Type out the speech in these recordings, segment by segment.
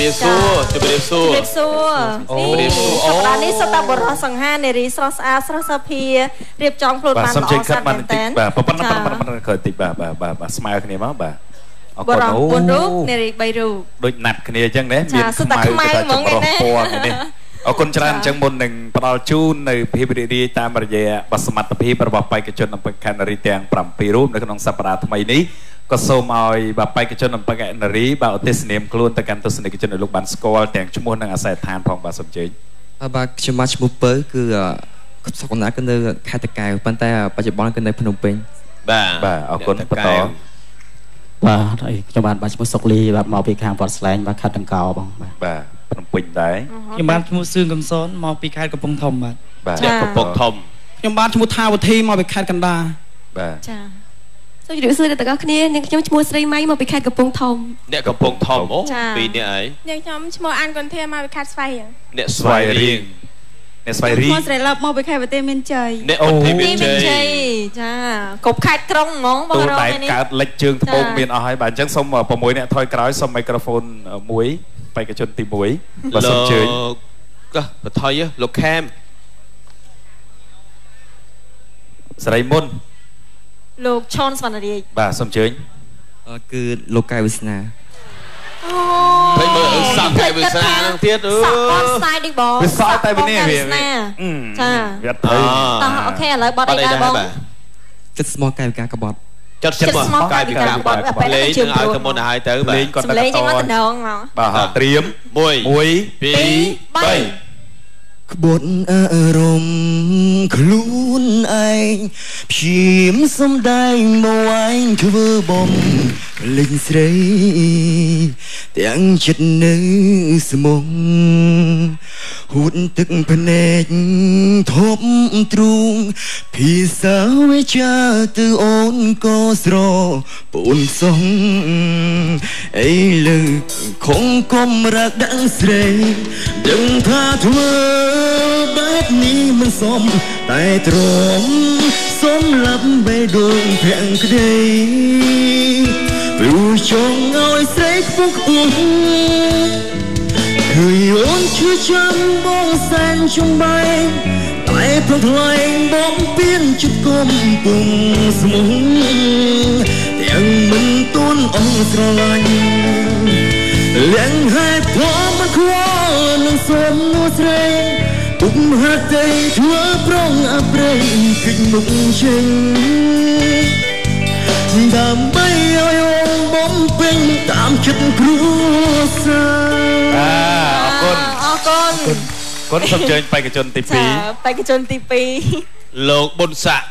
រាបសួរជំរាបសួរជំរាបសួរអូជំរាបសួរអូសប្តាហ៍នេះសុទ្ធតែបរិសសង្ហានារីស្រស់ស្អាតស្រស់សភារៀបចំខ្លួនបាទបានសូមល្អជើញខិស្តអាតបានមែនបន្តិចតើបាទប៉ុណ្ណឹងប៉ុណ្ណឹងប៉ុណ្ណឹងក្រោយតិចបាទបាទបាទបាទស្មើគ្នាមកបាទអរបគុណរិសអូ4រូបនារី3រូបដូចណាត់គ្នាអញ្ចឹងណាចាសុទ្ធតែខ្មៅហ្មងចម្រុះឯណាពណ៌នេះអរគុណច្រើនអញ្ចឹងមុននឹងផ្ដល់ជូននៅភាពរីករាយតាមរយៈបទសមត្ថភាពរបស់បេក្ខជនអំពើខណ្ឌនារីទាំង7រូបនៅក្នុងសប្តាហ៍ថ្មីនេះ ក៏សូមឲ្យបាទបេក្ខជនអំពើខណ្ឌនារីបាទឧទ្ទិសនាមខ្លួនទៅកាន់ទស្សនិកជនឲ្យលោកបានស្គាល់ទាំងឈ្មោះនិងអាសយដ្ឋានផងបាទសូមជើញអ่าបាទខ្ញុំមកឈ្មោះពៅគឺអ่าសក្តាគឺនៅខេត្តតកែវប៉ុន្តែបច្ចុប្បន្នគឺនៅភ្នំពេញបាទបាទអរគុណបន្តបាទហើយខ្ញុំបានបាច់ឈ្មោះសុកលីបាទមកពីខាងវត្តស្លែងបាទខេត្តដង្កោបងបាទបាទភ្នំពេញដែរខ្ញុំបានឈ្មោះសឿងកំសនមកពីខេត្តកំពង់ធំបាទបាទអ្នកកំពុងធំខ្ញុំបានឈ្មោះថាវុធីមកពីខេត្តកណ្ដាលបាទចា សូមជម្រាបសួរដល់ទាំងអស់គ្នានាងខ្ញុំឈ្មោះស្រីម៉ៃមកពីខេត្តកំពង់ធំអ្នកកំពុងធំអូចាពីរអ្នកអីនាងខ្ញុំឈ្មោះអានកុនធាមកពីខេត្តស្វាយរៀងអ្នកស្ស្វ័វាយយរៀរៀងងអ្នកស្វាយរៀឈ្ងមោះស្រីឡប់មកពីខេត្តប្រទេសមានជ័យអ្នកអូឧទ្ទិសពីមានមានជ័ជ័យយចាគ្រប់ខេត្តក្រុងហ្មងបងទូរកដែកឯនេះកើតលិចជើងត្បូងចាមានអស់ហើយបាទអញ្ចឹងសូម6អ្នកថយក្រោយសូមមីក្រូហ្វូនមួយបេក្ខជនទី1បាទសូមជើញកោះបថុយលោកខេមស្រីមុន លោកឈុនសវណ្ណរាជបាទសូមជើញអ่าគឺលោកកែវវាសនាអូឃើញមើលសង្កែវិសានឹងទៀតអឺសក់បនស្ទាយនេះបងវាសល់តែវានេះសក់វាបងកែវវាសនាអឺចាវាទៅតោះអូខេឥឡូវបត់អីដែរបងចិត្តស្មោះកែវកាកបត់ចុតចិត្តមកចិត្តស្មោះកាយវិការកាយវិការបាត់លេងនឹងឲ្យទៅមុនទៅហើយទៅបាទលេងគាត់សំឡេងចេញមកតំណងមកបាទហើយត្រៀម1 1 2 3 ក្បត់អារម្មណ៍ខ្លួនឯងព្យាមសំដែងមកឯងធ្វើបំលេងស្រីទាំងចិត្តនៅស្មុំហួតទឹកភ្នែកធប់ទ្រូងភាសាវិចាទៅអូនក៏ស្រពូនសងអីលើខំកំរាក់ដឹងស្រីដឹងថាធ្វើបែបនេះមិនសមតែទ្រាំសំលាប់បេះដូងភាំងក្តីព្រោះចង់ឲ្យស្រីខ្ពស់ខ្ពស់ ឃើញអូនឈឺចាំបងសែនចំបែងតែព្រោះថ្លែងបងពៀនចិត្តគុំពុងស្មុងទាំងមិនទួនអងស្រឡាញ់លៀងហេតុផលមិនខ្វល់នឹងសុំនោះស្រីពុកហាត់តែធ្វើប្រងអប្រេងគិចមុខចេញ ដើម្បីឲ្យអូនបំពេញតាមចិត្តគ្រួសារបាទអរគុណអរគុណគុណសូមជើញបេក្ខជនទីចាបេក្ខជនទី2លោកប៊ុនស័ក2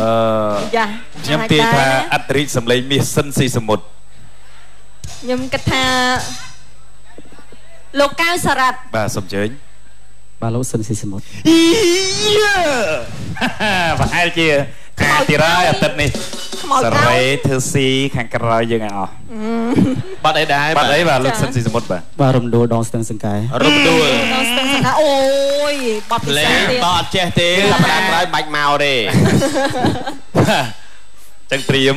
អឺយ៉ាខ្ញុំទាយថាអត្តរិទ្ធសម្លេងមាសសិនស៊ីសមុទ្រខ្ញុំគិតថាលោកកៅសារ៉ាត់បាទសូមជើញបាទលោកសិនស៊ីសមុទ្រអ៊ីយ៉ាប្រហែលជា ខាទីរ៉ាអាទិត្យនេះខ្មោចសកៅរេធ្វើស៊ីខាងក្រោយយើងឲ្យអស់បាត់អីដែរបាត់អីបាទលោកសិនស៊ីសមុទ្របាទបាទរំដួលដងស្ទឹងសង្កែរំដួលដល់ស្ទឹងសង្កាអូយបត់ពិលេសេសងទៀតបើអត់ចេះទេសប្តាហ៍ក្រោយបាច់មកទេបាទចឹងត្រៀម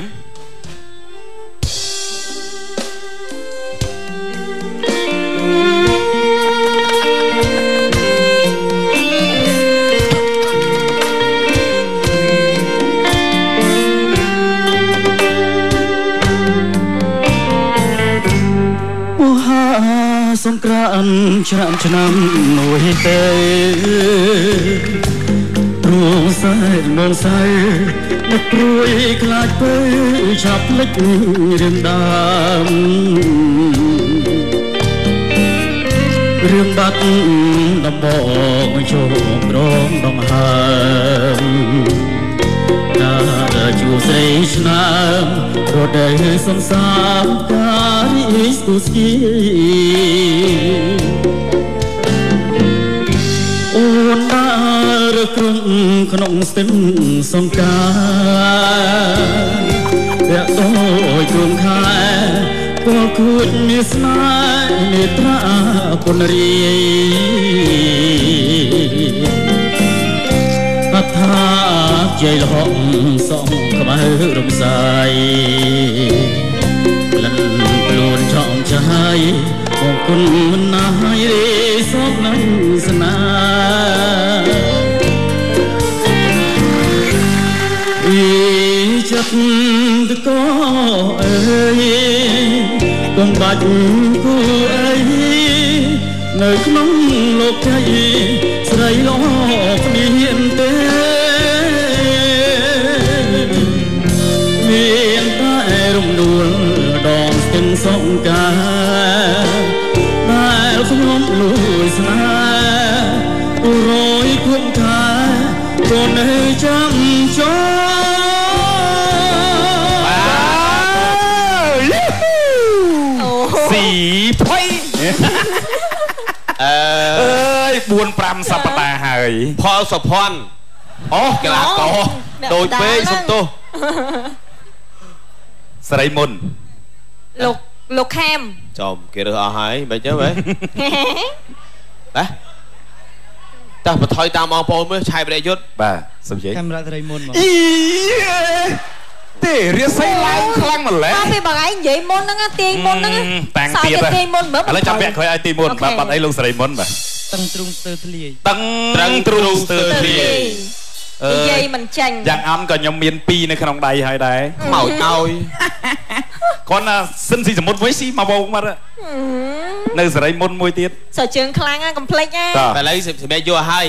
មហាសង្ក្រាន្តច្រើនឆ្នាំមួយទេព្រោះសែនមនសៃនឹកព្រួយខ្លាចពេលឆាប់ភ្លេចរឿងដើមរឿងបាត់ដំបងចូលរងដងហើម ណាជួស្រីស្នាមរដូវសំសាមការីស្ទូស្គីអូនដើរក្រុងក្នុងស្ទឹងសង្ការតែដូចគ្រុំខែពលគួចមានស្នេហ៍នេត្រាពុនរី ជ័យលហកសំខ្មៅរំសាយលិនខ្លួនចំចាបងគុណមិនណាយរីសោកនឹងស្នាអីចិត្តតកអើយកុំបាច់គូអីនៅក្នុងលោកใจស្រីលោ ស្ទឹងសងការដែលខ្ញុំលួយស្នេហ៍រយគុំថាក៏នៅចាំចោស៊ីភ័យអឺអើយ4 5សប្តាហ៍ហើយផលសុភ័ណ្ឌអូកីឡាករដូចពេកសុំទោសស្រីមុនលោក លោកខេមចំគេរើសអស់ហើយមិនចឹងហ៎ហ៎តោះបន្ថយតាមបងប្អូនមើលឆាយប្រយុទ្ធបាទសំជិញកាមេរ៉ាត្រីមុនមកអីទេរាសីឡើងខ្លាំងម្ល៉េះមកពីបងឯងនិយាយមុនហ្នឹងណាទាញមុនហ្នឹងណាតាំងសើទៀតគេទាញមុនមើលឥឡូវចាំពាក់ក្រោយឲ្យទីមុនអូខេបាទបាត់អីលោកស្រីមុនបាទតឹងទ្រូងស្ទើរធ្លាយតឹងត្រឹងទ្រូងស្ទើរទៅធ្លាលាយយអើ និយាយយមិនចាញ់យ៉ាងអំក៏ខ្ញុំមាន2នៅក្នុងដៃហើយដែរខ្មោចឲ្យគាត់ណាសិនស៊ីសមុទ្រមួយស៊ីមកវងមកនៅសេរីមុនមួយទៀតសើជើងខ្លាំងណាកំភ្លេចណាតើតែឥឡូវសម្រាប់យកឲ្យហើយ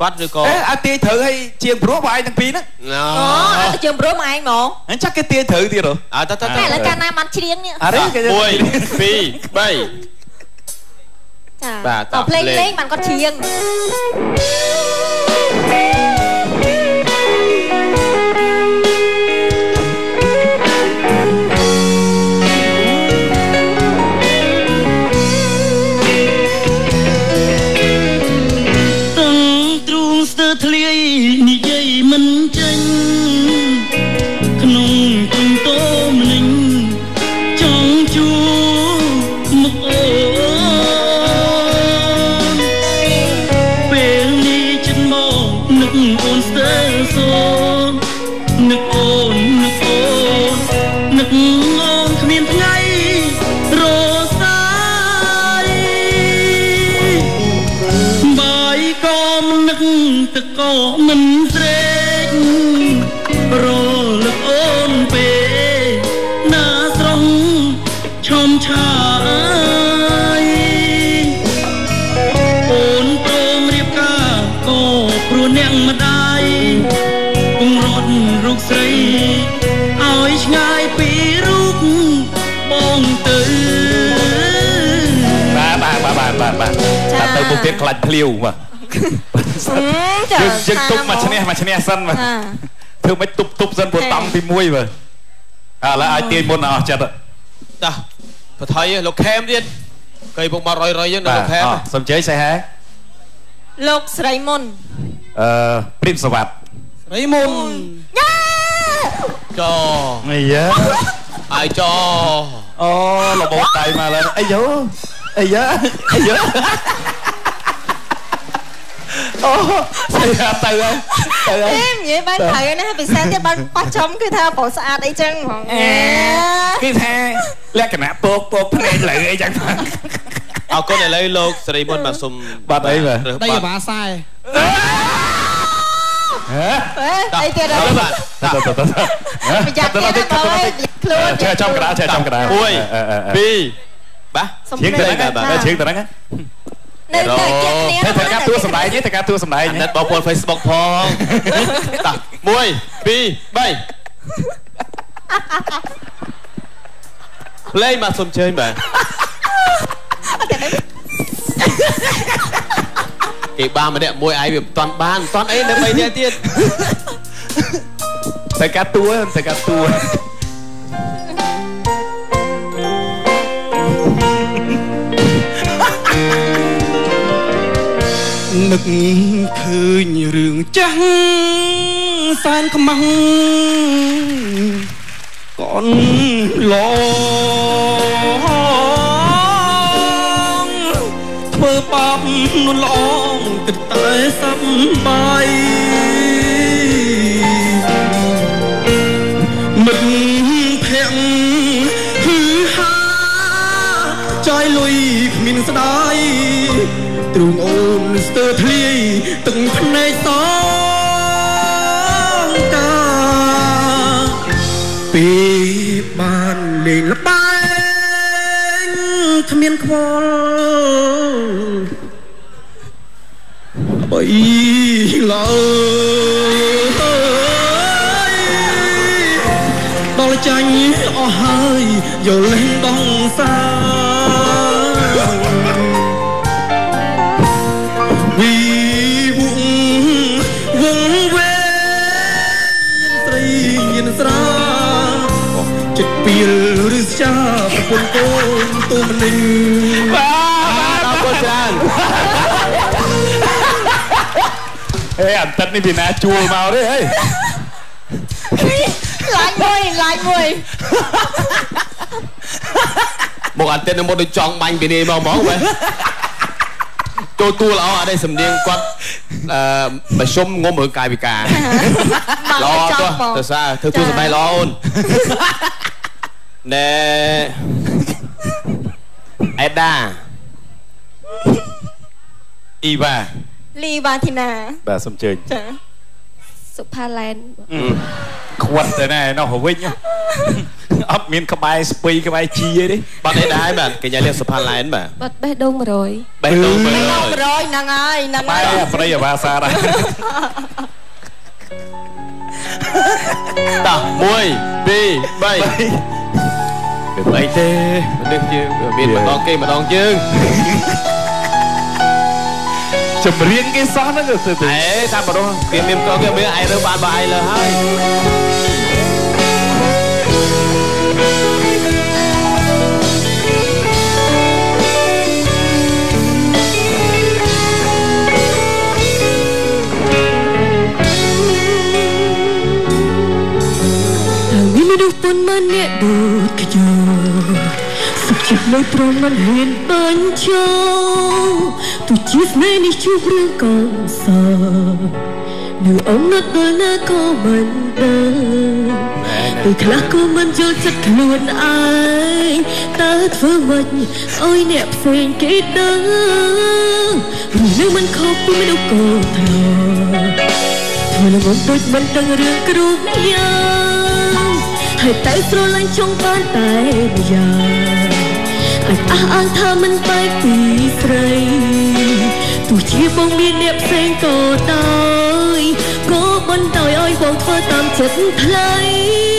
គាត់ឬក៏អេអាទាយត្រូវឲ្យជាងព្រោះបងឯងទាំងពីរហ្នឹងណអូអត់ទៅជើងព្រមឯងហ្មងអញ្ចឹងគេទាយត្រូវទៀតហ៎អើតើតើតែឥឡូវកាលណាបានច្រៀងនេះអរេគេ1 2 3ចាបាទតតោះភ្លេងភ្លេងលេងបានគាត់ច្រៀង ទៅមុខទៀតខ្លាច់ភ្លាវបាទចាយើងយើងទុកមកឈ្នះមកឈ្នះសិនបាទចាធ្វើមិនទប់ទប់សិនព្រោះតំទី1បាទឥឡូវឲ្យទាយមុនអស់ចិត្តតោះបន្ថយលោកខេមទៀតគេពុកមករយរយយើងនៅបាទលោកខេមអសំជ័យសេះហែលោកស្រីមុនអឺព្រីមសវັດត្រីមុនយ៉ាចោអាយ៉ាអាយចោអូលបោតដៃមកឡើយអាយ៉ូអាយ៉ាអាយ៉ា អូស្អីទៅហើយទៅហើយអេនិយាយបានត្រូវណាពិសេសទៀតបានប៉ះចំគឺថាប្រុសស្អាតអីចឹងហ្មងគេថាលក្ខណៈពកពកភ្នែកលើអីចឹងបាទអរគុណឥឡូវលោកសេរីមុនបាទសុំបាត់អីបាទរើសដីបាអាត់បាសែហ៎អេអីទៀតតោះអីបាទតើតើតើប្រយ័ត្នទៀតណាបងអើយខ្លួនជើចំកដាជើចំកដា1 2បាទសុំជើងទៅភ្លេហ្នឹងចបាទជើងទៅហ្នឹង នៅនៅជាក់គ្នាតែតែការទួសម្ដែងនេះតែការទួសម្ដែងអាណិនេះតបងប្អូន Facebook ផងតោះ1 2 3ភ្លេងបាទសុំជើញបាទគេបានម្នាក់មួយឯងវាមិនតាន់បានមិនតាន់អីនៅ3នាក់ទៀតតែការទួតែការទួ នឹកឃើញរឿងចាស់សែនខ្មាំងកូនឡងធ្វើបាបនួនល្អងគិតតែសប្បាយមិនភ័ក្រហឺហាចៃលុយគ្មានស្ដាយ ទ្រូងអូនស្ទើរធ្លាយទឹកភ្នែកសងកាពីបានលេងលបែងគ្មានខ្វល់បីឡើយដល់ចាញ់អស់ហើយយកលេងដងសា ពីលឬស្ចាប្រពន្ធកូនទូមនិញបាទអរគុណច្រើនហេអន្តិតនេះពីណាជួលមកទេហេឡាញមួយឡាញមួយមកអាទិត្យនឹងមកដូចចង់បាញ់ពីនេះមកហ្មងបែចូលទួលល្អអត់ទេសំនៀងគាត់អឺមធ្យមងុំរឿងកាយវិការមកល្អចទោះង់មកទៅសារធ្វើទួសម្ដែងល្អអូន ណែអេដាអ៊ីវ៉ាលីវ៉ាធីណាបាទសូមជើញចាសុផាឡែនខ្វាត់ទៅណែនោះវិញអត់មានក្បែរស្ពៃក្បែរជីអីទេបាត់អេដាហើយបាទកញ្ញាលៀកសុផាឡែនបាទបាត់បេះដូង100បេះដូងមើលមកប្រយហ្នឹងហើយហ្នឹងបែហើយរប្រិយអាវ៉ាសាដែរតោះ1 2 3 មិនអីទេមិនដឹងយើងមានម្ដងគេម្ដងយើងចម្រៀងគេសោះហ្នឹងទៅទៅអេថាបរោះគេមានកងគេមានឯងរើបានបើឯងលើហើយហើយ អ្នកដូចខ្ញុំសុខចិត្តនៅត្រង់មិនហ៊ានបញ្ចោទោះជាស្នេហ៍នេះជួបរឿងកងសោនៅអំណត់ដល់ណាក៏មិនដឹងពេលខ្លះក៏មិនយល់ចិត្តខ្លួនឯងតើធ្វើម៉េចឲ្យអ្នកផ្សេងគេដឹងឬនៅមិនខុសពីមនុស្សក៏ធ្លាប់ធ្វើល្ងងដូចមិនដឹងរឿងគ្រប់យ៉ាង ហើយតែស្រឡាញ់ចង់បានតែម្យ៉ាងអាចអះអាងថាមិនបែកពីស្រីទោះជាបងមានអ្នកផ្សេងក៏ដោយក៏បន្តឲ្យឲ្យបងធ្វើតាមចិត្តថ្លៃ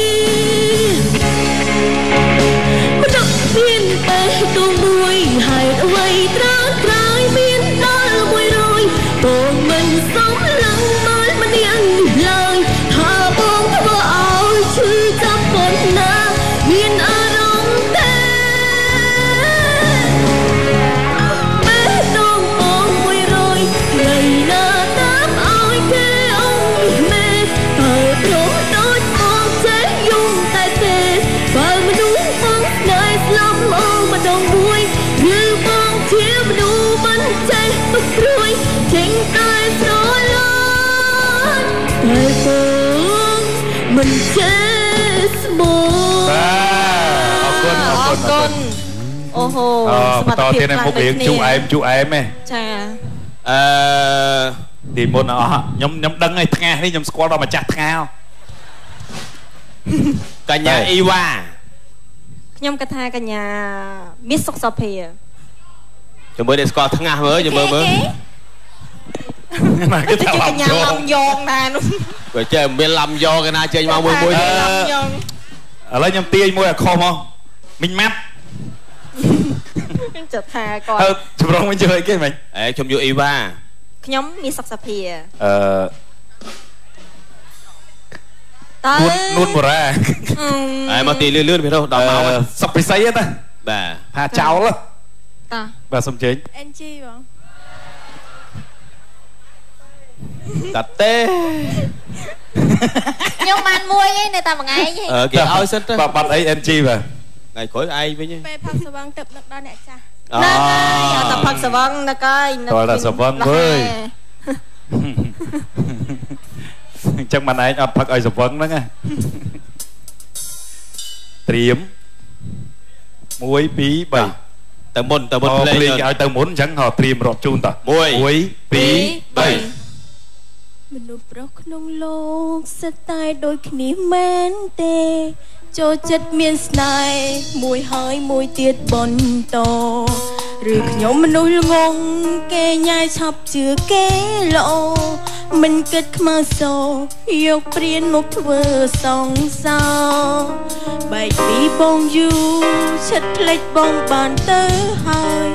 មិនចេះស្មោបាទអរគុណអរគុណអរគុណអូហូអបន្តទៀតនៅមុខរៀងជូអែមជូអែមឯងចាអឺទីមុនអស់ខ្ញុំខ្ញុំដឹងហើយថ្ងាសនេះខ្ញុំស្គាល់ដល់ម្ចាស់ថ្ងាសកញ្ញាអ៊ីវ៉ាខ្ញុំគិតថាកញ្ញាមាសសុខសុភាជាមួយអ្នកស្គាល់ថ្ងាសមើលយើងមើលមើល ណាគេទៅថាជាឡកំញ្ញាយឡងំយងដែរនោះបើចេះមានឡំយកឯណាចេញមកមួយមួយឡទៀតំយងឥឡូវខ្ញុំទាញមួយអាខុសមកមិញម៉ាត់ចិត្តថាគាត់ហើយចម្រងវិញជឿអីគេមិញអេខ្ញុំយកអ៊ីវ៉ាខ្ញុំមាសសុខសុភាអឺតើនួននួនបូរ៉ាអេមកទីលឿនលឿនពីនោះដល់មកសុកពិសីទេតាបាទថាចោលតាបាទសុំជើញ NG បង តាត់ទេខ្ញុំបានមួយឯងនៅតែមួយថ្ងៃឯងអឺគេឲ្យសិនទៅបាទបាត់អី NG បាទថ្ងៃក្រោយឯងវិញពេលផឹកស្វឹងទឹកនឹកដល់អ្នកចាស់អូហ្នឹងហើយអត់តែផឹកសវឹងនឹកហើយនឹតើតែសវឹងវើយអញ្ចឹងមិនឯងអត់ផឹកឲ្យសវឹងហ្នឹងណាត្រៀម1 2 3ទៅមុនទៅមុនអូភ្លេងភ្លេងឲ្យទៅមុនអញ្ចឹងហៅត្រៀមរាប់ជូនតមួយ1 2 មនុស្សប្រុសក្នុងលោកសិតតែដូចគ្នាមែនទេ ចូលចិត្តមានស្នេហ៍មួយហើយមួយទៀតបន្តឬខ្ញុំមនុស្សល្ងងគេញ៉ាយឆាប់ជឿគេល្អមិនគិតខ្មៅសោយកព្រានមកធ្វើសងសោបែកពីបងយូឈិតភ្លេចបងបានទៅហើយ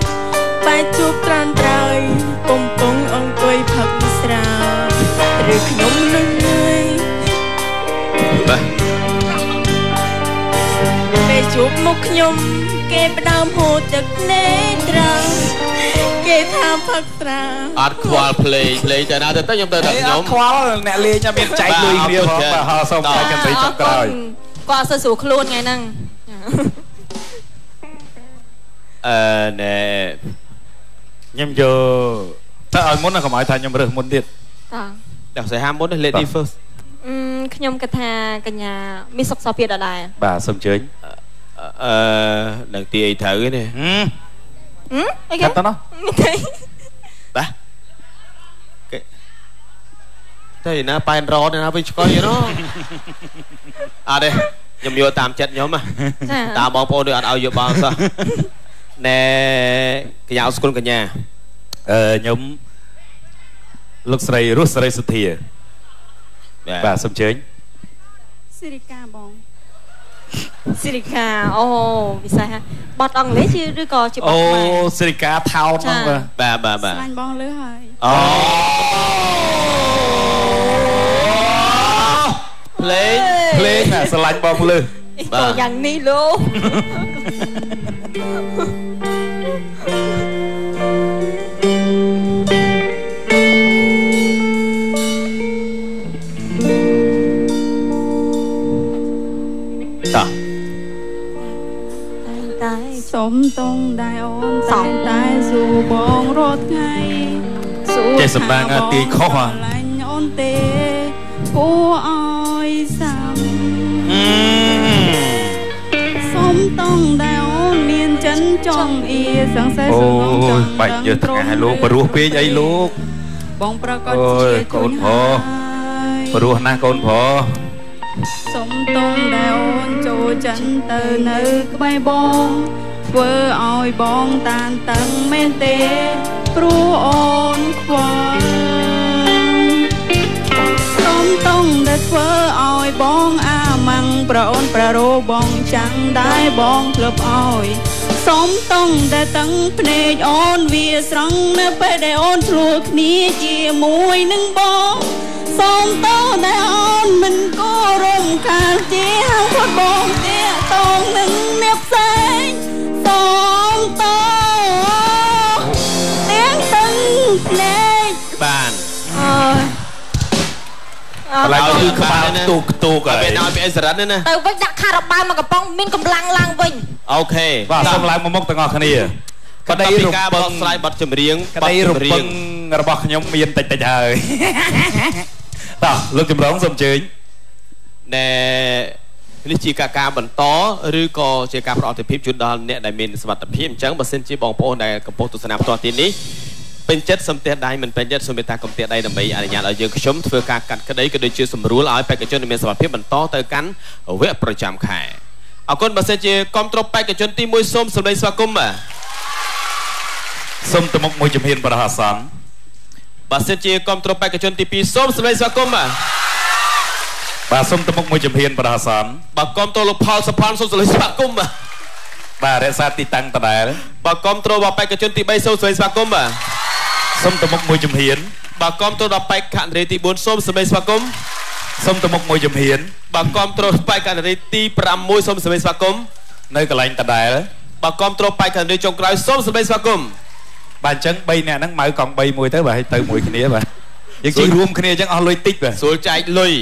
បែកជួបត្រានត្រើយកំពុងអង្គុយផឹកស្រា ឬខ្ញុំនឹងលឿយបាទពេលជួបមុខខ្ញុំ គេផ្ដើមហូរទឹកនេត្រង់គេថាផឹកស្រាអត់ខ្វល់ភ្លេងភ្លេងទៅណាទៅទៅខ្ញុំទៅដល់ខ្ញុំខ្វល់អ្នកលេងមានចែកលុយគ្នាផងបាទហៅសូមចែកកន្លែងចុងក្រោយគាត់អត់សូវស្រួលខ្លួនថ្ងៃហ្នឹងអឺណែខ្ញុំយកទៅឲ្យមុនណាកុំឲ្យថាខ្ញុំរើសមុនទៀតតោះ ដល់សៃហាមុនណា lady first អឺខ្ញុំគិតថាកញ្ញាមានសុខសោភាដដែលបាទសូមអញ្ជើញអឺនឹងទីអីត្រូវនេះហឹមហឹមអីគេកាត់ទៅណោះទេបាទគេតែណាប៉ែនរត់ណាវិញឆ្កុយណូអត់ទេខ្ញុំយកតាមចិត្តខ្ញុំណាចាតាមបងប្អូនដូចអត់ឲ្យយកបងសោះណែកញ្ញាអស្គុណកញ្ញាអឺខ្ញុំ លោកស្រីរស់សេរីសុធាបាទបាទសូមអញ្ជើញសិរិកាបងសិរិកាអូវិស័យហ่ะបត់អង់គ្លេសជាឬក៏ជាបអូត់ខ្មែរសិរិកាថោនហ្នឹងបាទបាទបាទបាទស្លាញ់បងលឺហើយអូភ្លេងភ្លេងណាស្រឡាញ់បងលើសក៏យ៉ាងនេះលោក សុំតងដែរអូនសុតែំតែសួរបងរាល់ថ្ងៃសួរចេះសម្បាំងទាយខុសហ่ะឡាញ់អូនទេគួរឲ្យសាំសុំតងដែរអូនមានចិនចង់អៀសង្ស័យអូសងំចយង់បាច់យកទាំងឲ្យលោកបរោះពេកអីលោកបងប្រកាសអូយជាកូនប្រុសហើយបរោះណាស់កូនប្រុសសុំតងដែលអូនចូលចិនទៅនៅក្បែរបង ធ្វើឲ្យបងតានតឹងមែនទេព្រោះអូនខ្វល់សុំតងដែលធ្វើឲ្យបងអាម៉ាំងប្រអូនប្ររោបងចាំងដែរបងធ្លាប់ឲ្យសុំតងដែលតឹងភ្នែកអូនវាស្រង់នៅពេលដែលអូនឆ្លោះគ្នាជាមួយនឹងបងសូមតោដែលអូនមិនគោរមខាលជាហៅគាត់បងទៀតងនឹង កន្លែងើគឺក្បាលទូកទូកអត់ហើមានយឲ្យពីអិសរ៉ាត់ទេណាទៅវិញដាក់ខារ៉ាបាវមកកំប៉ុងមានកម្លាំងឡើងវិញអូខេបាទសូមឡើងមកមុខទាំងអស់គ្នាក្តីរំការបកស្រាយបទចម្រៀងក្តីរំពឹងរបស់ខ្ញុំមានតិចតិចហើយតោះលោកចម្រងសូមអញ្ជើញណែនេះជាការការបន្តឬក៏ជាការប្រអប់ភាពជូនដល់អ្នកដែលមានសមត្ថភាពអញ្ចឹងបើសិនជាបងប្អូនដែលកំពុងទស្សនាផ្ទាល់ទីនេះ ពេញចិត្តសំទះដៃមិនពេញចិត្តសូមមេត្តាកំទះដៃដើម្បីអនុញ្ញាតឲ្យយើងខ្ញុំធ្វើការកាត់ក្តីក៏ដូចជាសម្រួលឲ្យបេក្ខជនដែលមានសមត្ថភាពបន្តទៅកាន់វគ្គប្រចាំខែអរគុណបើសិនជាគ្រប់ត្របេក្ខជនទី1សូមសម្លេងស្វាគមន៍បាទសូមទៅមុខមួយជំហានប្រហអាសន្នបើសិនជាគ្រប់ត្របេក្ខជនទី2សូមសម្លេងស្វាគមន៍បាទបាទសូមទៅមុខមួយជំហានប្រហអាសន្នបើគ្រប់ត្រលោកផលសុផាន់សូមសម្លេងស្វាគមន៍បាទបាទរក្សាទីតាំងដដែលបើគ្រប់ត្ររបស់បេក្ខជនទី3សូមសម្លេងស្វាគមន៍បាទ សូមទៅមុខមួយជំហានបើគ្រប់ត្រដល់បេក្ខនារីទី4សូមសម្លេងស្វាគមន៍សូមទៅមុខមួយជំហានបើគ្រប់ត្របេក្ខនារីទី6សូមសម្លេងស្វាគមន៍នៅកន្លែងដដែលបើគ្រប់ត្របេក្ខនារីចុងក្រោយសូមសម្លេងស្វាគមន៍បាទអញ្ចឹង3នាក់ហ្នឹងម៉ៅកង់3មួយទៅបាទឲ្យទៅមួយគ្នាបាទ យើងជិះរួមគ្នាអញ្ចឹងអស់លុយតិចបាទស្រួលចែកលុយ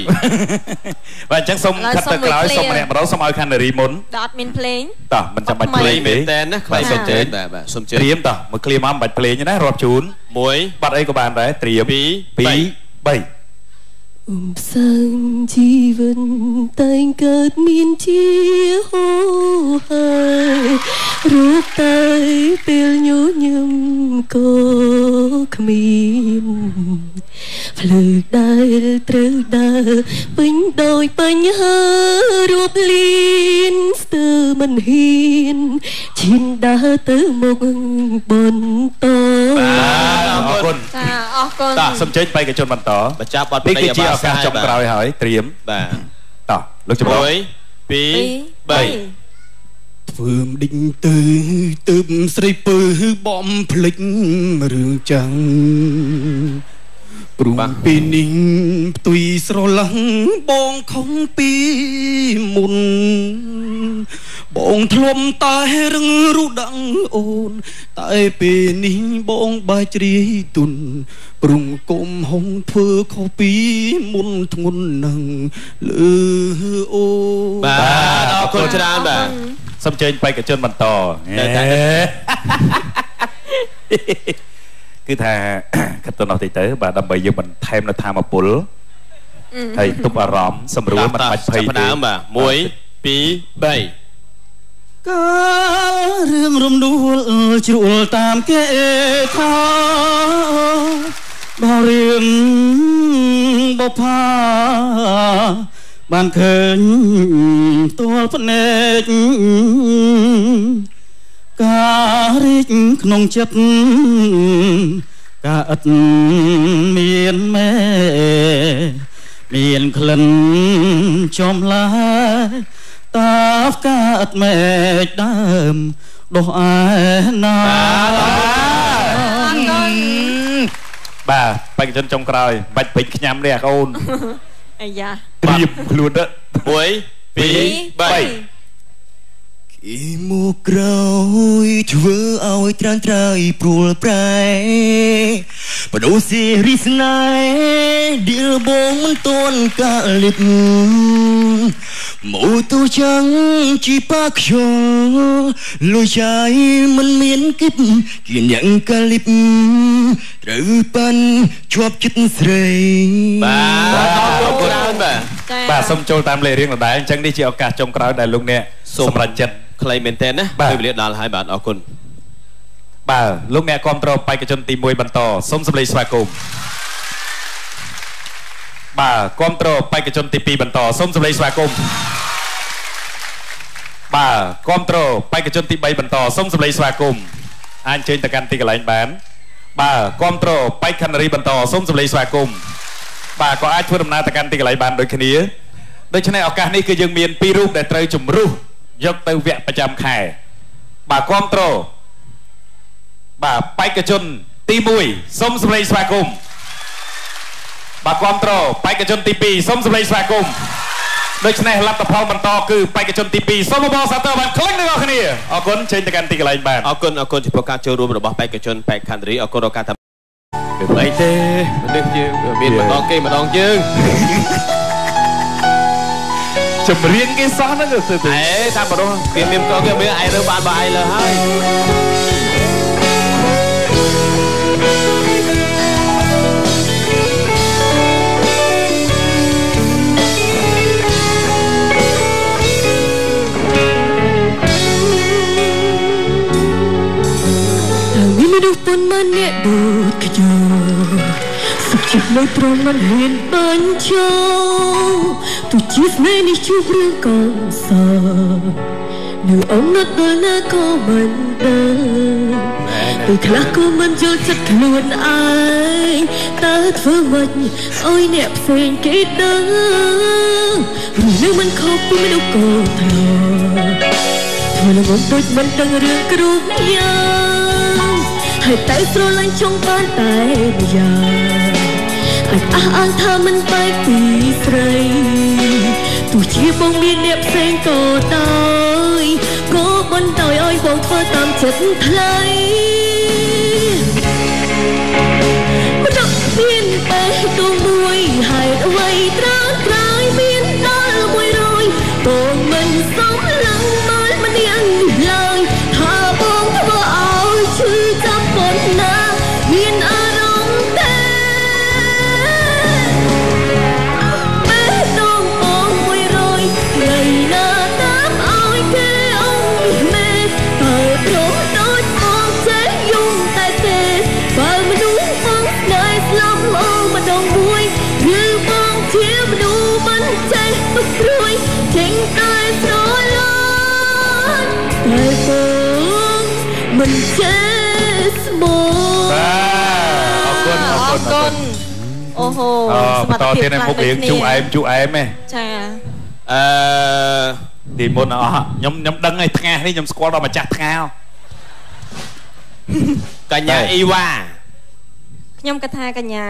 បាទអញ្ចឹងសូមឥឡូវខិតទៅក្រោយសុំសូមមួយម្នាក់ម្ដងសូមឲ្យខាងនារីមុនដល់អត់មានភ្លេងតោះមិនចាំបាច់អត់ភ្ភ្លេលេងងមែទេនតើណាខ្លាយសុំជើញបាទបាទសុំជើញត្រៀមតោះមួយឃ្លាមកមិនបាច់ភ្លេងទេណារាប់ជូន1បាត់អីក៏បានដែរត្រៀមពីរ2បី3 អមសាំងជីវិតតែងកើតមានជាហូរហើយរូបតែពេលញញឹមក៏គ្មានភ្លើងដែលត្រូវដើរពេញដោយបញ្ហារូបលៀនស្ទើរមិនហ៊ាន ឈានដើរទៅមុខបន្តបាទអរគុណចាអរគុណតោះសូមជើញបេក្ខជនបន្តបញ្ចប់បទនេះគឺជាឱកាសចុងក្រោយហើយត្រៀមបាទតោះលោកចម្រុះ1 2 3ធ្វើមដេញទៅទើបស្រីពើបំភ្លេចរឿងចឹងព្រោះពីនេះផ្ទុយស្រឡះបងខំពីមុន បងធ្លុំតែរឹងរូដងអូន តែពេលនេះបងបាច់ជ្រាយទុនព្រំគុំហងធ្វើខុសពីមុនធ្ងន់នឹងលើអូនបាទអរគុណច្រើនបាទសូមជើញបេក្ខជនបន្តនៅតែគឺថាគិតទៅនោះតិចទៅ បាទដើម្បីយើងបន្ថែមនៅធម៌ពលហើយទប់អារម្មណ៍សម្រួលមិនបាច់ភ័យចាប់ផ្ដើមបាទ1 2 3 កាលរឿងរំដួលជ្រួលតាមគេថាដល់រឿងបផាបានឃើញទាល់ភ្នែកការរីកក្នុងចិត្តការឥតមានមេមានក្លិនចំឡាយ តាផ្កាអត់មែកដើមដោះអែណាបាទបេក្ខជនចុងក្រោយបាច់ពេញខ្ញាំនេះអាកូនអាយ៉ាត្រៀមខ្លួនទៅ1 2 3 គីមកក្រោយធ្វើឲ្យត្រានត្រើយព្រួលប្រែបដូរសេរីស្នេហ៍ឌីលបងមិនតន់កាលិបមកទូចាំងជីប៉ាខ្យល់លុយចាយមិនមានគិបគៀនយ៉ាងកាលិបត្រូវប៉ាន់ជាប់ចិត្តស្រីបាទអរគុណច្រើនបាទចាបាទសូមចូលតាមលេខរៀងដដែលអញ្ចឹងនេះជាឱកាសចុងក្រោយដែលលោកអ្នកសូមសម្រេចចិត្តខ្លីមែនតើណាបាទពេលវេលាដល់ហើយបាទអរគុណបាទលោកអ្នកគ្រប់គ្រងបេក្ខជនទី1បន្តសូមសម្លេងស្វាគមន៍បាទគ្រប់គ្រងបេក្ខជនទី2បន្តសូមសម្លេងស្វាគមន៍បាទគ្រប់គ្រងបេក្ខជនទី3បន្តសូមសម្លេងស្វាគមន៍អាចអញ្ជើញទៅកាន់ទីកន្លែងបាន បាទគ្រប់គ្រងបេក្ខនារីបន្តសូមសម្លេងស្វាគមន៍បាទក៏អាចធ្វើដំណើរទៅកាន់ទីកន្លែងបានដូចគ្នាដូច្នេះឱកាសនេះគឺយើងមានពីររូបដែលត្រូវជំរុះយកទៅវគ្គប្រចាំខែបាទគ្រប់គ្រងបាទបេក្ខជនទី1សូមសម្លេងស្វាគមន៍បាទគ្រប់ត្រួតបេក្ខជនទី2សូមសម្លេងស្វាគមន៍ ដូច្នេះលទ្ធផលបន្តគឺបេក្ខជនទី2សូមបបសាទរបានខ្លាំងទាំងអស់គ្នាអរគុណចេញទៅកាន់ទីកន្លែងបានអរគុណអរគុណចំពោះការចូលរួមរបស់បេក្ខជនបេក្ខនារីអរគុណដល់ការថាមិនអីទេមនុស្សយើងវាមានម្ដងគេម្ដងយើងចម្រៀងគេសោះហ្នឹងទៅទៅអេថាបរោះគេមានកោគេមានឯងរើបានបើឯងលើហើយ មានមនុស្សប៉ុន្មានអ្នកដូចខ្ញុំសុខចិត្តនៅត្រង់មិនហ៊ានបញ្ចោទោះជាស្នេហ៍នេះជួបរឿងកងសោនៅអំណត់ដល់ណាក៏មិនដឹងពេលខ្លះក៏មិនយល់ចិត្តខ្លួនឯងតើធ្វើម៉េចឲ្យអ្នកផ្សេងគេដឹងឬនៅមិនខុសពីមនុស្សក៏ធ្លាប់ធ្វើល្ងងដូចមិនដឹងរឿងគ្រប់យ៉ាង ហើយតែស្រឡាញ់ចង់បានតែម្យ៉ាងអាចអះអាងថាមិនបែកពីស្រីទោះជាបងមានអ្នកផ្សេងក៏ដោយក៏បន្តឲ្យឲ្យបងធ្វើតាមចិត្តថ្លៃ មិនចេះស្មោបាទអរគុណអរអគុរណគុណអូហូអឺសមបន្តត្ថភាពទៀតឯមុខរៀងជូអែមជូអែមឯងចាអឺទីមុនអស់ខ្ញុំខ្ញុំដឹងឯថ្ងាសនេះខ្ញុំស្គាល់ដល់ម្ចាស់ថ្ងាសកញ្ញាអ៊ីវ៉ាខ្ញុំគិតថាកញ្ញា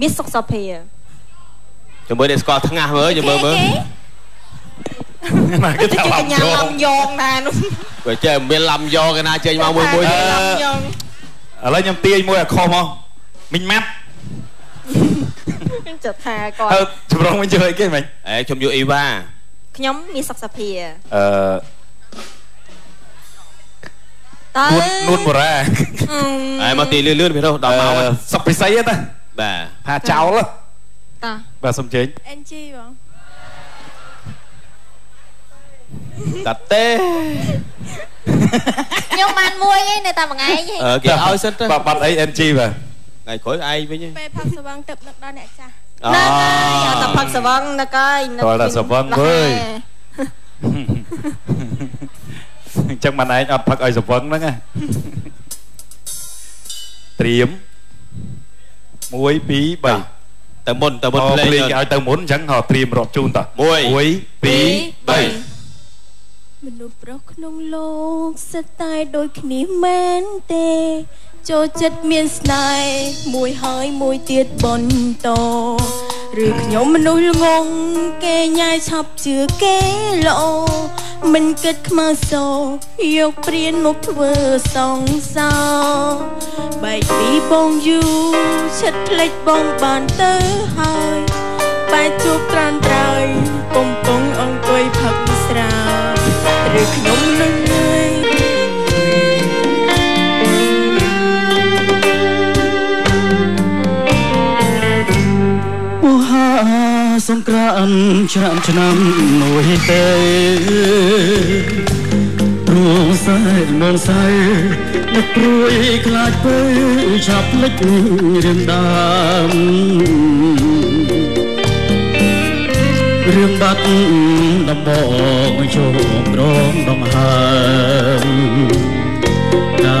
មាសសុខសុភាជាមួយអ្នកស្គាល់ថ្ងាស់មើលយើងមើលមើល ណាគេទៅថាជាឡំកញ្ញាយឡងំយងដែរនោះបើចេះមានឡំយកឯណាចេញមកមួយមួយឡំយងឥឡូវខ្ញុំទាញមួយអាខុសមកមិញម៉ាត់ខ្ញុំចិត្តថាគាត់ហើយចម្រងវិញជួយអីគេមិញអេខ្ញុំយកអ៊ីវ៉ាខ្ញុំមាសសុខសុភាអឺតើនួននួនបូរ៉ាអេមកទីលឿនលឿនពីនោះដល់មកហើយសុកពិសីហ្នឹងណាបាទថាចោលតាបាទសុំជើញ NG បង តាទេខ្ញុំបានមួយឯងនៅតែមួយថ្ងៃឯងអឺគេឲ្យសិនទៅបាទបាត់អី NG បាទថ្ងៃក្រោយឯងវិញពេលផឹកស្វឹងទឹកនឹកដល់អ្នកចាស់ហ្នឹងហើយអត់តែផឹកសវឹងនឹកហើយនឹតើតែសវឹងវើយអញ្ចឹងមិនឯងអត់ផឹកឲ្យសវឹងហ្នឹងណាត្រៀម1 2 3ទៅមុនទៅមុនអូភ្លេងភ្លេងគេឲ្យទៅមុនអញ្ចឹងហៅត្រៀមរាប់ជូនតោះមួយ1 2 3 មនុស្សប្រុសក្នុងលោកសិតតែដូចគ្នាមែនទេ ចូលចិត្តមានស្នេហ៍មួយហើយមួយទៀតបន្តឬខ្ញុំមនុស្សល្ងងគេញ៉ែឆាប់ជឿគេល្អមិនគិតខ្មៅសោយកព្រានមកធ្វើសងសោបែកពីបងយូរឈិតភ្លេចបងបានទៅហើយបែកជួបត្រានត្រើយកំពុងអង្គុយផឹកស្រា ឬខ្ញុំនឹងងើយមហាសង្ក្រាន្តឆ្នាំឆ្នាំមួយទេរួងសែនមនសៃដឹកព្រួយខ្លាចពើឆាប់ភ្លេចរឿងដើម រឿងបាត់ដំបងជោមរងដងហើមណា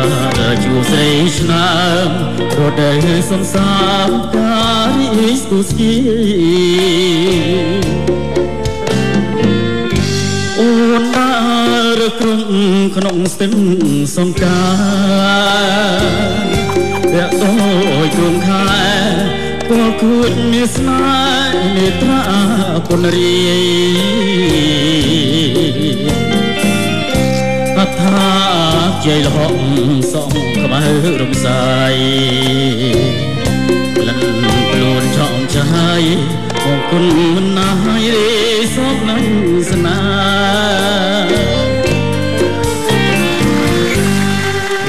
ជួស្រីស្នាមរដូវសំសាមការីស្គូស្គីអូនដើរក្រុងក្នុងស្ទឹងសង្ការរាក់ដូចគំខែ ពលគួចមានស្នេហ៍នេត្រាពុនរីអថាជ័យលហកសំក្បៅរំសាយលិនខ្លួនចង់ចាយបងគុណមិនណាយរីសពនឹងស្នា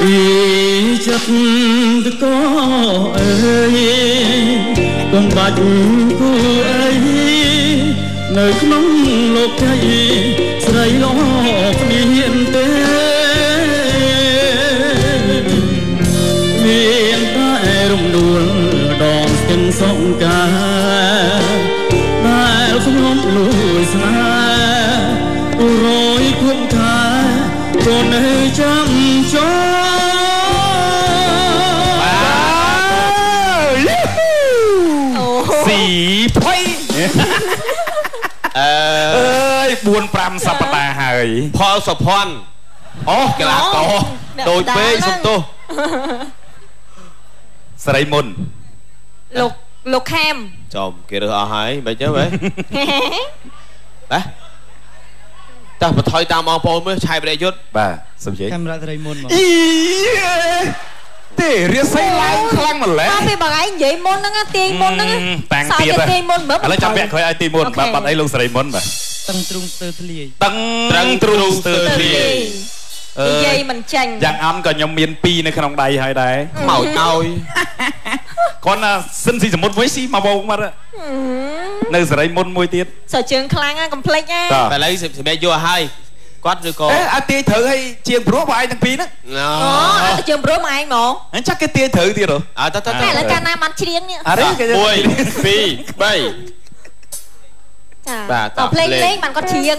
អីចិត្តតកអើយ កុំបាច់គូអីនៅក្នុងលោកใจស្រីលោកមានទេមានតែរំដួលដងស្ទឹងសងការដែលខ្ញុំលួយស្នេហ៍រយគុំថាក៏នៅចាំចោស៊ី អឺអើយ4 5សប្តាហ៍ហើយផលសុភ័ណ្ឌអូកីឡាករដូចពេកសំទោសស្រីមុនលោកលោកខេមចំគេរើសអស់ហើយមិនចឹងហ៎ហ៎តោះបន្ថយតាមបងប្អូនមើលឆាយប្រយុទ្ធបាទសុំជ័យកាមេរ៉ាត្រីមុនមកអី ទេរាសីឡើងខ្លាំងម្ល៉េះមកពីបងឯងនិយាយមុនហ្នឹងណាទាញមុនហ្នឹងណាតាំងសើទៀតគេទាញមុនមើលឥឡូវចាំពាក់ក្រោយឲ្យទីមុនអូខេបាទបាត់អីលោកស្រីមុនបាទតឹងទ្រូងស្ទើរធ្លាយតឹងត្រឹងទ្រូងស្ទើរទៅធ្លាលាយយអើនិយាយយមិនចាញ់យ៉ាងអំក៏ខ្ញុំមាន2នៅក្នុងដៃហើយដែរខ្មោចឲ្យគាត់ណាសិនស៊ីសមុទ្រមួយស៊ីមកវងមកនៅសេរីមុនមួយទៀតសើជើងខ្លាំងណាកំភ្លេចណាតោះតែឥឡូវសម្រាប់យកឲ្យហើយ គាត់ឬក៏អេអាទាយត្រូវឲ្យជាងព្រោះបងឯងទាំងពីរហ្នឹងណូអូអត់ទៅជើងព្រមឯងហ្មងអញ្ចឹងគេទាយត្រូវទៀតហ៎អើតើតើតែឥឡូវកាលណាបានច្រៀងនេះអរិយគេ1 2 3ចាបាទតតោះភ្លេងភ្លេងលេងបានគាត់ច្រៀង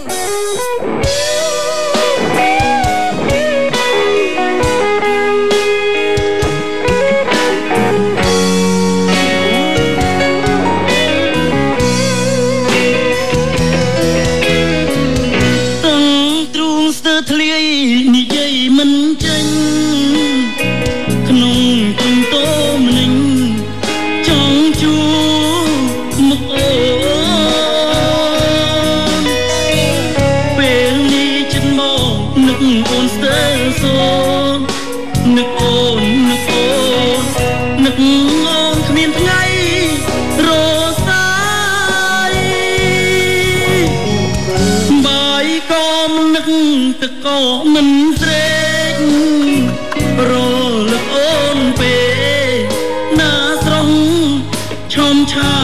មិននឹកទឹកក៏មិនស្រេករលឹកអូនពេលណាស្រងឈុំឆា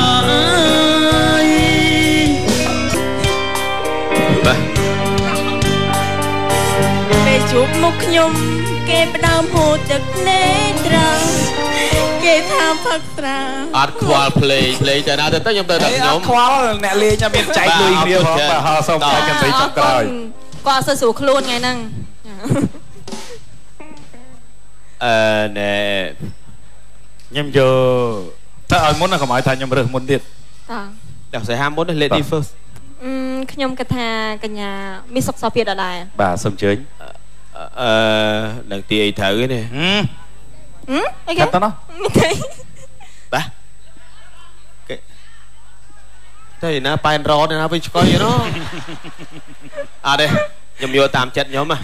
យបាទពេលជួបមុខខ្ញុំគេផ្ដើមហូរទឹកនេត្រង់គេថាផឹកស្រាអត់ខ្វល់ភ្លេងភ្លេងទៅណាទៅទៅខ្ញុំទៅដល់ខ្ញុំខ្វល់អ្នកលេងមានចែកលុយគ្នាផងបាទហើយសូមចែកកន្លែងចុងក្រោយ គាត់អត់សូវស្រួលខ្លួនថ្ងៃហ្នឹងអឺណែខ្ញុំយកទៅឲ្យមុនណាកុំឲ្យថាខ្ញុំរើសមុនទៀតតោះដល់សៃហាមុន lady first អឺខ្ញុំគិតថាកញ្ញាមានសុខសោភាដដែលបាទសូមអញ្ជើញអឺនឹងទីអីត្រូវនេះហឹមហឹមអីគេកាត់ទៅណោះមិនទេបាទគេ តែណាប៉ែនរត់ណាវិញឆ្កុយណោះអត់ទេខ្ញុំយកតាមចិត្តខ្ញុំហ៎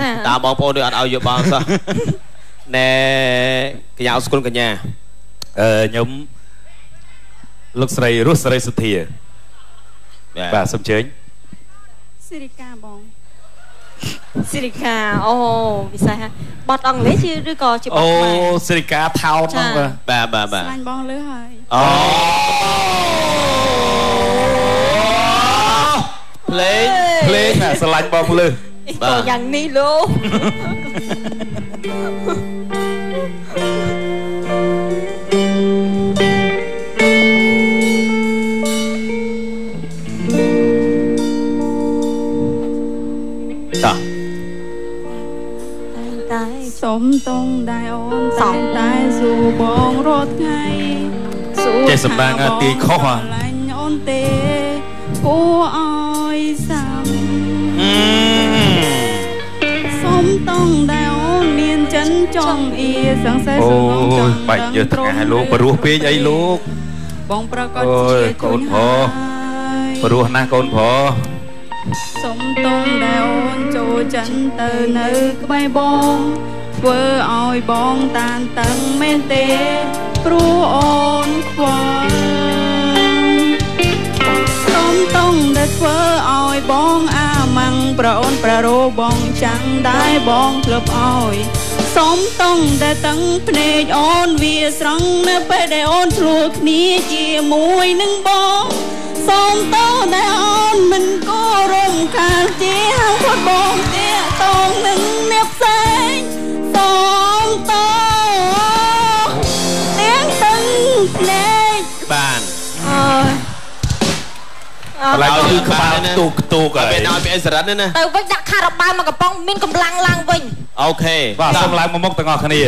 ចាតាមបងប្អូនដូចអត់ឲ្យយកបងសោះណែកញ្ញាអស្គុណកញ្ញាអឺខ្ញុំលោកស្រីរស់សេរីសុធាបាទបាទសូមអញ្ជើញសិរិកាបងសិរិកាអូវិសេសហ่ะបត់អង់គ្លេសជាឬក៏ជាបអូត់ខ្មែរសេរីកាថោនហ្នឹងបាទបាទបាទបាទស្លាញ់បងលើហើយអូ ភ្លេងភ្លេងណាស្រឡាញ់បងលើសបាទក៏យ៉ាងនេះលោកតោះតែសុំតងដែរអូនតែតែសួរបងរាល់ថ្ងៃសួរចេះសម្បាងទាយខុសហ่ะឡាញ់អូនទេគួរឲ្យសាំសុំតងដែរអូនមានចិនចង់អៀសង្ស័យអូសងំចយង់បាច់យើថ្ងៃឲ្យលោកបរោះពេកអីលោក បងប្រកាសអូយជាកូនប្រុសហើយបរោះណាស់កូនប្រុសសុំតងដែលអូនចូលចិនទៅនៅក្បែរបងធ្វើឲ្យបងតានតឹងមែនទេព្រោះអូនខ្វល់ ដែលធ្វើឲ្យបងអាម៉ាំងប្រអូនប្ររោបងចាំងដែរបងធ្លាប់ឲ្យសុំតងដែលតឹងភ្នែកអូនវាស្រង់នៅពេលដែលអូនឆ្លោះគ្នាជាមួយនឹងបងសូមតោដែលអូនមិនគោរំខាលជាហាងគាត់បងទៀតងនឹង ន្លែងើគឺក្បាលទូកទូកអត់ហើមានយឲ្យពីអិសរ៉ាត់ទេណាទៅវិញដាក់ខារ៉ាបាវមកកំប៉ុងមានកម្លាំងឡើងវិញអូខេបាទសូមឡើងមកមុខទាំងអស់គ្នា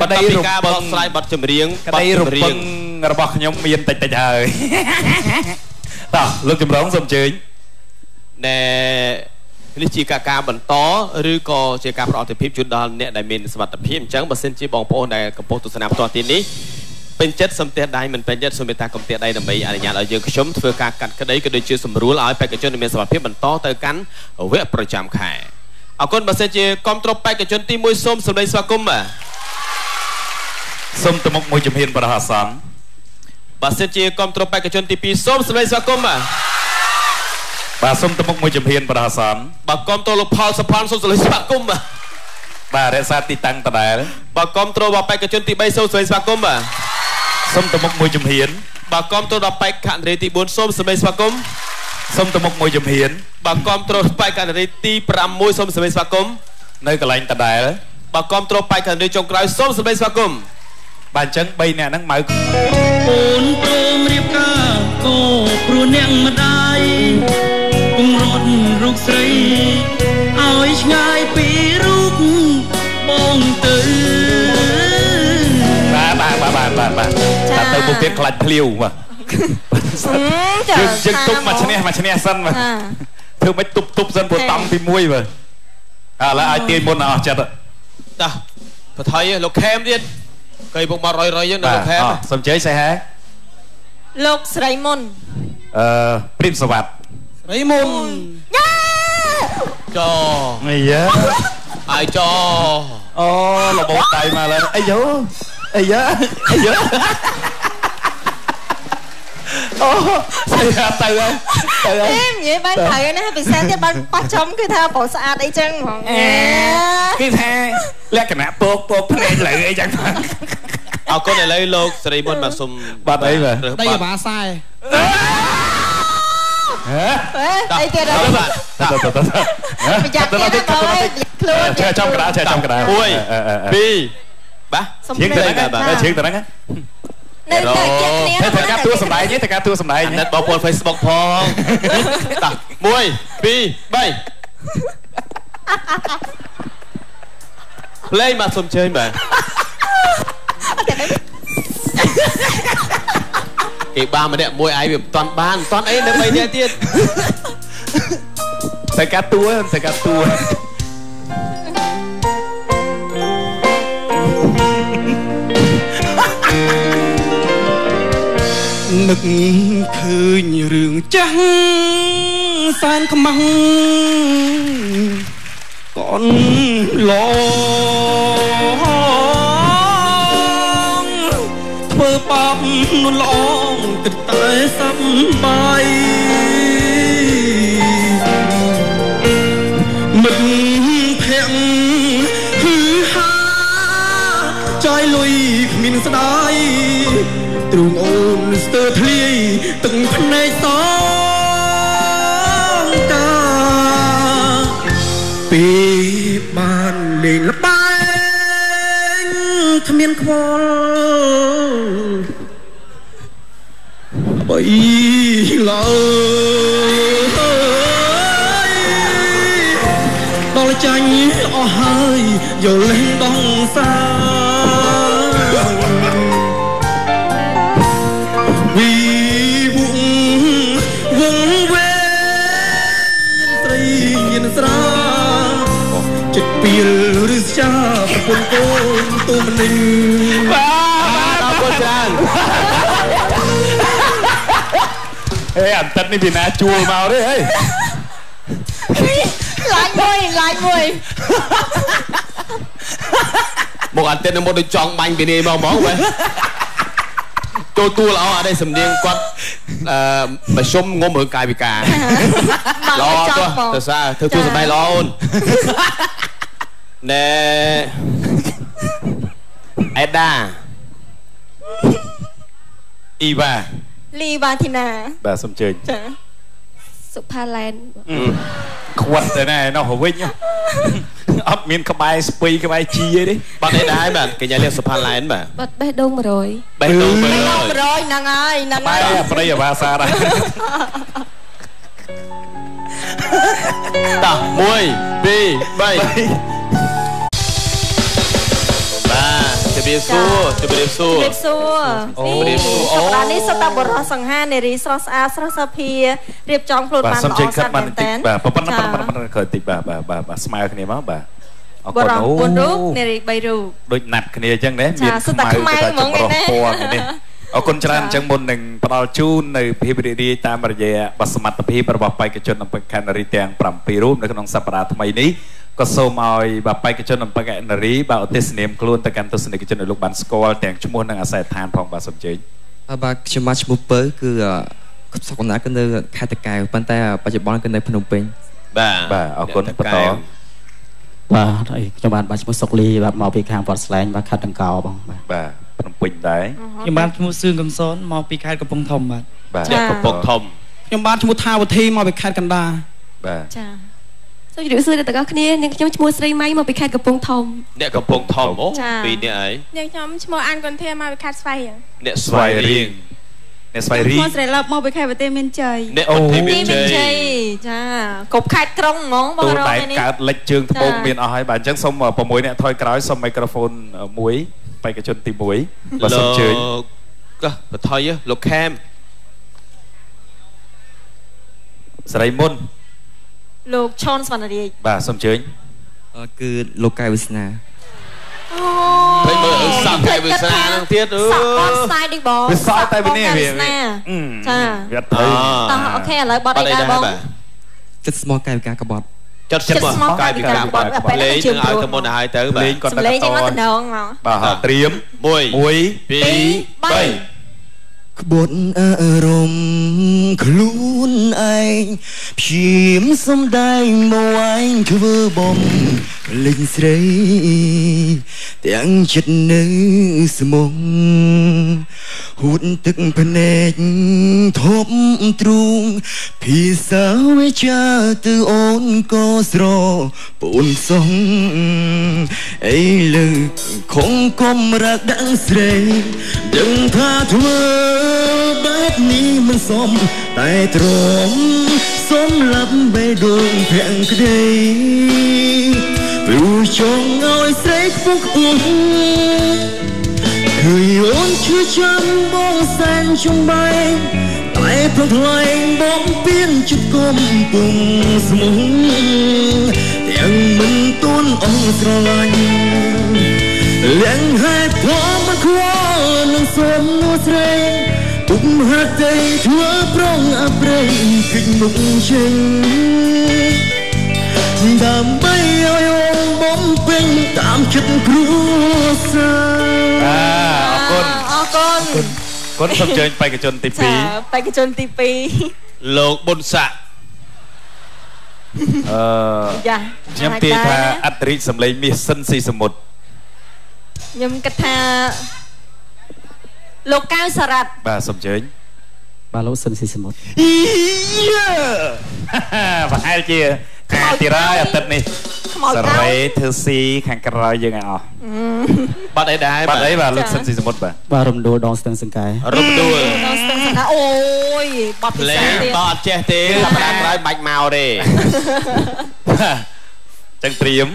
ក្តីរំការបកស្រាយបទចម្រៀងក្តីរំពឹងរបស់ខ្ញុំមានតិចតិចហើយតោះលោកចម្រងសូមអញ្ជើញណែនេះជាការការបន្តឬក៏ជាការប្រអប់ភាពជូនដល់អ្នកដែលមានសមត្ថភាពអញ្ចឹងបើសិនជាបងប្អូនដែលកំពុងទស្សនាផ្ទាល់ទីនេះ ពេញចិត្តសំទះដៃមិនពេញចិត្តសូមមេត្តាកុំទះដៃដើម្បីអនុញ្ញាតឲ្យយើងខ្ញុំធ្វើការកាត់ក្តីក៏ដូចជាសម្រួលឲ្យបេក្ខជនដែលមានសមត្ថភាពបន្តទៅកាន់វគ្គប្រចាំខែអរគុណបើសិនជាគ្រប់ត្របេក្ខជនទី1សូមសម្ដែងស្វាគមន៍បាទសូមទៅមុខមួយជំហានប្រហអាសន្នបើសិនជាគ្រប់ត្របេក្ខជនទី2សូមសម្ដែងស្វាគមន៍បាទបាទសូមទៅមុខមួយជំហានប្រហអាសន្នបើគ្រប់ត្រលោកផលសុផាន់សូមសម្ដែងស្វាគមន៍បាទ បាទរក្សាទីតាំងដដែលបើគ្រប់ត្របេក្ខជនទី3សូមសម្ដែងស្វាគមន៍បាទសូមទៅមុខមួយជំហានបើគ្រប់ត្រដល់បេក្ខនារីទី4សូមសម្ដែងស្វាគមន៍សូមទៅមុខមួយជំហានបើគ្រប់ត្របេក្ខនារីទី6សូមសម្ដែងស្វាគមន៍នៅកន្លែងដដែលបើគ្រប់ត្របេក្ខនារីចុងក្រោយសូមសម្ដែងស្វាគមន៍បាទអញ្ចឹង3នាក់ហ្នឹងម៉ៅអូនព្រមរៀបការក៏ព្រោះអ្នកម្ដាយពងរត់រូបស្រីឲ្យឆ្ងាយពី បាទបាទបាទបាទបាទចា៎តែទៅមុខទៀតខ្លាច់ភ្លាវបាទចាយើងយើងទុកមកឈ្នះមកឈ្នះសិនបាទចាធ្វើមិនទប់ទប់សិនព្រោះតំទី1បាទឥឥឡូវឲ្យទាញមុនឲ្យអស់ចិត្តតាបថៃលោកខេមទៀតកៃពុកមករយរយយើងនៅបាទលោកខេមអស់សំជ័យសៃហែលោកស្រីមុនអឺព្រីមសវັດស្រីមុនចអាយ៉ាអាយចអូលបោដៃមកឡើយអាយ៉ូ អាយ៉ាអាយ៉ាអូស្អីហាទៅហើយទៅហើយអេនិយាយបានត្រូវណាពិសេសទៀតបានប៉ះចំគឺថាប្រុសស្អាតអីចឹងហ្មងគេថាលក្ខណៈពកពកភ្នែកលើអីចឹងហ្នឹងអរគុណឥឡូវលោកសេរីមុនមកសុំបាត់អីបាទរើសដីបាអាត់បាសែហ៎អេអីទៀតរើអីសបាត់តើតើតើប្រយ័ត្នទៀតណាបងអើយខ្លួនឆែចំកណ្ដាលឆែចំកណ្ដាល1 2 បាទសុំជៀងទៅភ្លេហ្នឹងចបាទជៀងទៅហ្នឹងនៅនៅជាក់គ្នាតែតែកាត់តួសម្ដែងទេតែកាត់តួសម្ដែងណិតបងប្អូន Facebook ផងតា1 2 3ភ្លេងមកសុំជើញបាទគេបានម្នាក់មួយឯងវាមិនតាន់បានមិនតាន់អីនៅ3នាក់ទៀតតែកាត់តួតែកាត់តួ នឹកឃើញរឿងចាស់សែនខ្មាំងកូនឡងធ្វើបាបនួនឡងគិតតែសប្បាយមិនភ័ក្រហឺហាចាយលុយគ្មានស្ដាយទ្រូងអូ ភ្នែកសងកាពេលបានលេងល្បែងគ្មានខ្វល់បីឡើយដល់ចាញ់អស់ហើយយកលេងដងសា ចាប្រពន្ធកូនទូមនីបាទអរគុណច្រើនអេអន្តិតនេះពីណាជួលមកទេហីឡាយមួយឡាយមួយមកអាទិត្យនឹងមកដូចចង់បាញ់ពីនេះមកហ្មងបែចូលទួលល្អអត់ទេសំនៀងគាត់អឺមជ្ឈុំងុំរឿងកាយវិការមកល្អចទោះង់បងទៅសារធ្វើទួសម្ដែងល្អអូន ណែអេដាអ៊ីវ៉ាលីវ៉ាធីណាបាទសំជើញចាសុផាឡែនខ្វាត់ទៅណែនោះវិញអត់មានក្បែរស្ពៃក្បែរជីអីទេបាត់អេដាហើយបាទកញ្ញាលៀកសុផាឡែនបាទបាត់បេះដូង100បេះដូងមើលមកប្រយហ្នឹងហើយហ្នឹងបែហើយរប្រិយអាវ៉ាសាដែរតោះ1 2 3 ម្រាបសួរជម្រាបសួរជម្រាបសួរអូជម្រាបសួរអូសប្តាហ៍នេះសុទ្ធតែបរិសង្ហានារីស្រស់ស្អាតស្រស់សាភារៀបចំខ្លួនបាទបានសំល្អជើញខិស្តអាតបានមែនបន្តិតើចបាទប៉ុណ្ណឹងប៉ុណ្ណឹងប៉ុណ្ណឹងក្រោយតិចបាទបាទបាទបាទស្មើគ្នាមកបាទអរបគុណរិអូ4រូបនារី3រូបដូចណាត់គ្នាអញ្ចឹងណាចាសុទ្ធតែខ្មៅហ្មងចម្រុះឯណាពណ៌នេះ អរគុណច្រើនអញ្ចឹងមុននឹងផ្ដល់ជូននៅភាពរីករាយតាមរយៈបទសមត្ថភាពរបស់បេក្ខជនអំពើខណ្ឌនារីទាំង7រូបនៅក្នុងសប្តាហ៍ថ្មីនេះក៏សូមឲ្យបាទបេក្ខជនអំពើខណ្ឌនារីបាទឧទ្ទិសនាមខ្លួនទៅកាន់ទស្សនិកជនឲ្យលោកបានស្គាល់ទាំងឈ្មោះនិងអាសយដ្ឋានផងបាទសូមជើញអើបាទខ្ញុំមកឈ្មោះពៅគឺអឺសក្តាគឺនៅខេត្តតាកែវប៉ុន្តែបច្ចុប្បន្នគឺនៅភ្នំពេញបាទបាទអរគុណបន្តបាទហើយខ្ញុំបានបាច់ឈ្មោះសុកលីបាទមកពីខាងវត្តស្លែងបាទខេត្តដង្កោបងបាទបាទ ភ្នំពេញដែរខ្ញុំបានឈ្មោះសឿងកំសនមកពីខេត្តកំពង់ធំបាទបាទអ្នកកំពុងធំខ្ញុំបានឈ្មោះថាវុធីមកពីខេត្តកណ្ដាលបាទចាសូមជម្រាបសួរដល់ទាំងអស់គ្នានាងខ្ញុំឈ្មោះស្រីម៉ៃមកពីខេត្តកំពង់ធំអ្នកកំពុងធំអូពីរនាក់អីនាងខ្ញុំឈ្មោះអានកុនធាមកពីខេត្តស្វាយរៀងអ្នកស្ស្វ័វាយយរៀរៀងងអ្នកស្វាយរៀឈ្ងមោះស្រីឡប់មកពីខេត្តប្រទេសមានជ័យអ្នកអុធីមានមានជ័យជ័យចាគ្រប់ខេត្តក្រុងហ្មងបងទូរកដែកឯនេះកើតលិចជើងត្បូងចា៎មានអស់ហើយបាទអញ្ចឹងសូម6អ្នកថយក្រោយសូមមីក្រូហ្វូនមួយ បេក្ខជនទី1បាទសូមជើញកោះបថុយលោកខេមស្រីមុនលោកឈុនសវណ្ណរាជបាទសូមជើញអឺគឺលោកកែវវាសនាអូឃើញមើលសក់កាយវាសនានឹងទៀតអឺសក់បនស្ទាយដូចបងវាសល់តែវានេះសក់វាបងកែវវាសនាអឺចាវាត្រូវតោះអូខេឥឡូវបត់អីដែរបងចិត្តស្មោះកែវកាកបត់ ចត់ចិត្តមកកាយវិការបាត់លេងនឹងឲ្យទៅមុនឲ្យទៅបាទលេងគាត់សំតែឡេងតចេញមកតំណងមកបាទត្រៀម1 1 2 3ក្បត់អារម្មណ៍ខ្លួនឯងព្យាមសំដែងមកឯងធ្វើបំលេងស្រីទាំងចិត្តនៅស្មុំ ហួតទឹកភ្នែកធប់ទ្រូងភាសាវិចាទៅអូនក៏ស្រពូនសងអីលើគង់កំរាក់ដឹងស្រីដឹងថាធ្វើបែបនេះមិនសមតែទ្រាំសំលាប់បេះដូងភាំងក្តីព្រោះចង់ឲ្យស្រីខ្ពស់ខ្ពស់ ឃើញអូនឈឺចាំបងសែនចំបែងតែព្រោះថ្លែងបងពៀនចិត្តគុំពុងស្មុងទាំងមិនទួនអងស្រឡាញ់លៀងហេតុផលមិនខ្វល់នឹងសុំនោះស្រីពុកហាត់ទេធ្វើប្រងអប្រេងគិចមុខចេញដើម្បីឲ្យអូនបំ ពេញតាមចិត្តគ្រួសារបាទអរគុណអរគុណគុណសូមជើញបេក្ខជនទីចាបេក្ខជនទី2លោកប៊ុនស័ក2អឺយ៉ាខ្ញុំទាយថាអត្តរិទ្ធសម្លេងមាសសិនស៊ីសមុទ្រខ្ញុំគិតថាលោកកៅសរ៉ាត់បាទសូមជើញបាទលោកសិនស៊ីសមុទ្រប្រហែលជា ខាទីរ៉ាអាទិត្យនេះខ្មោចសកៅរេធ្វើស៊ីខាងក្រោយយើងឲ្យអស់បាត់អីដែរបាត់អីបាទលោកសិនស៊ីសមុទ្របាទបាទរំដួលដងស្ទឹងសង្កែរំដួលដល់ស្ទឹងសង្កាអូយបត់ពិលេសេសងទៀតបើអត់ចេះទេសប្តាហ៍ក្រោយបាច់មកទេចឹងត្រៀម